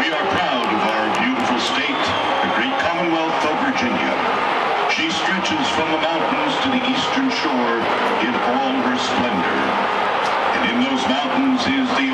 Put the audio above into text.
We are proud of our beautiful state, the great Commonwealth of Virginia. She stretches from the mountains to the eastern shore in all her splendor. And in those mountains is the